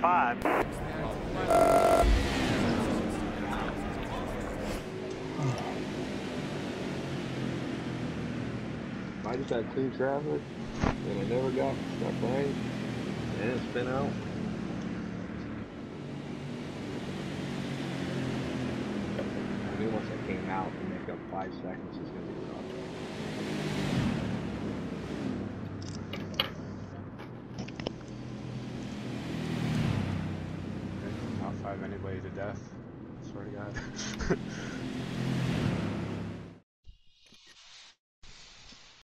top five. I just had clear traffic, and I never got stuck right, and it spin out. I knew once I came out to make up five seconds is gonna be rough. Top five anybody to death. Swear to God.